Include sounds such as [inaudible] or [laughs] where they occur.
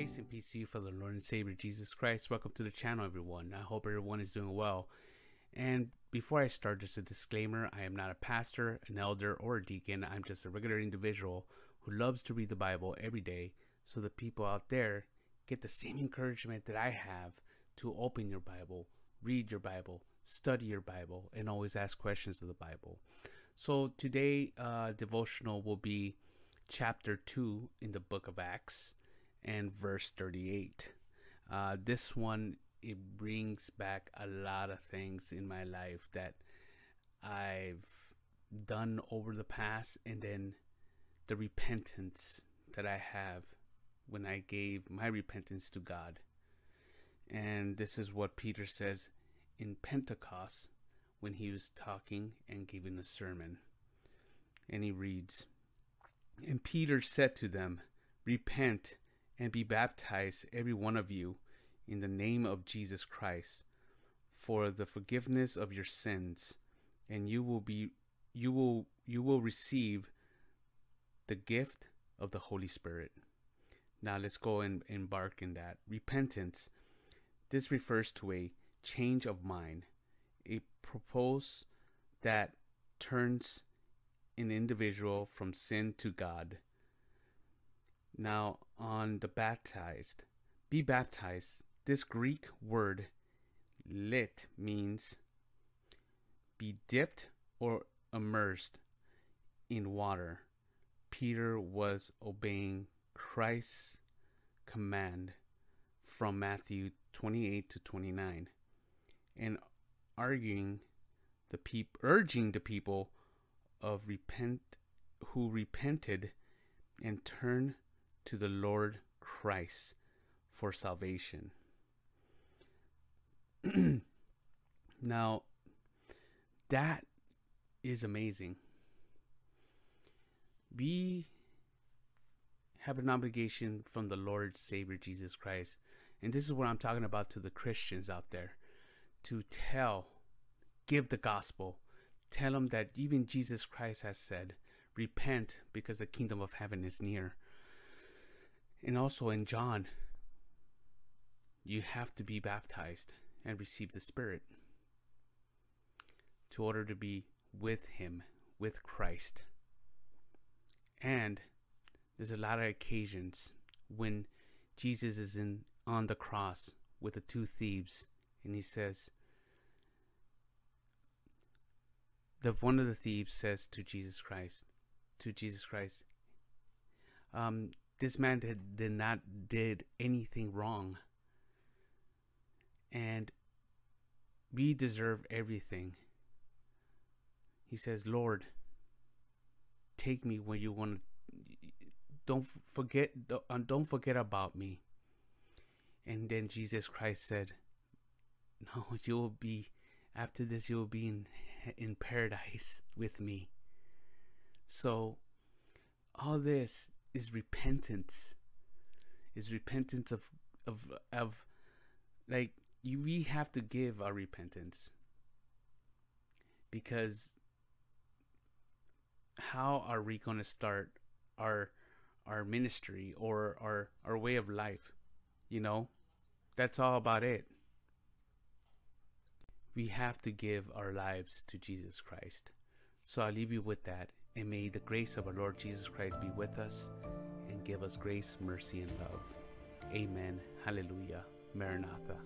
Grace and peace to you for the Lord and Savior Jesus Christ. Welcome to the channel, everyone. I hope everyone is doing well. And before I start, just a disclaimer I am not a pastor, an elder, or a deacon. I'm just a regular individual who loves to read the Bible every day so the people out there get the same encouragement that I have to open your Bible, read your Bible, study your Bible, and always ask questions of the Bible. So today, uh, devotional will be chapter 2 in the book of Acts and verse 38. Uh, this one, it brings back a lot of things in my life that I've done over the past and then the repentance that I have when I gave my repentance to God. And this is what Peter says in Pentecost when he was talking and giving a sermon. And he reads, And Peter said to them, Repent and be baptized, every one of you, in the name of Jesus Christ, for the forgiveness of your sins, and you will be you will you will receive the gift of the Holy Spirit. Now let's go and embark in that. Repentance. This refers to a change of mind, a propose that turns an individual from sin to God. Now, on the baptized, be baptized. This Greek word lit means be dipped or immersed in water. Peter was obeying Christ's command from Matthew 28 to 29 and arguing the peop- urging the people of repent who repented and turned to the Lord Christ for salvation. [clears throat] now, that is amazing. We have an obligation from the Lord Savior Jesus Christ. And this is what I'm talking about to the Christians out there to tell, give the gospel, tell them that even Jesus Christ has said, repent because the kingdom of heaven is near. And also in John, you have to be baptized and receive the Spirit to order to be with Him, with Christ. And there's a lot of occasions when Jesus is in on the cross with the two thieves, and he says, the one of the thieves says to Jesus Christ, to Jesus Christ, um, this man did, did not did anything wrong. And we deserve everything. He says lord take me when you want don't forget uh, don't forget about me. And then jesus christ said no [laughs] you will be after this you will be in in paradise with me. So all this is repentance. Is repentance of of of like you we have to give our repentance. Because how are we going to start our our ministry or our our way of life you know? That's all about it. We have to give our lives to Jesus Christ. So I'll leave you with that and may the grace of our Lord Jesus Christ be with us and give us grace, mercy, and love. Amen. Hallelujah. Maranatha.